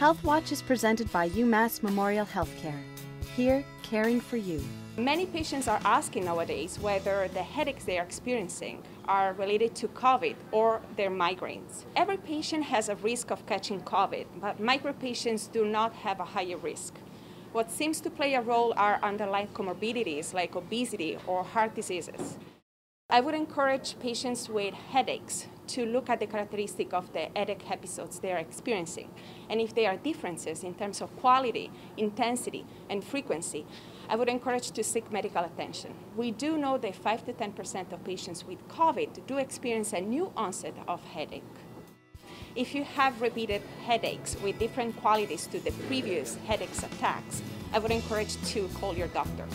Health Watch is presented by UMass Memorial Healthcare. Here, caring for you. Many patients are asking nowadays whether the headaches they are experiencing are related to COVID or their migraines. Every patient has a risk of catching COVID, but migraine patients do not have a higher risk. What seems to play a role are underlying comorbidities like obesity or heart diseases. I would encourage patients with headaches to look at the characteristic of the headache episodes they are experiencing. And if there are differences in terms of quality, intensity, and frequency, I would encourage to seek medical attention. We do know that 5 to 10% of patients with COVID do experience a new onset of headache. If you have repeated headaches with different qualities to the previous headache attacks, I would encourage to call your doctor.